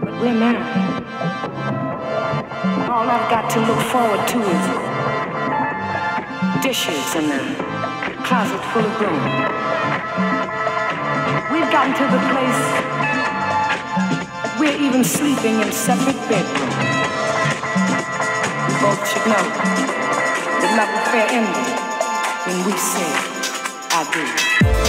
But we're married. All I've got to look forward to is dishes and a closet full of room. We've gotten to the place we're even sleeping in separate bedrooms. We both should know that love affair ended when we say I do.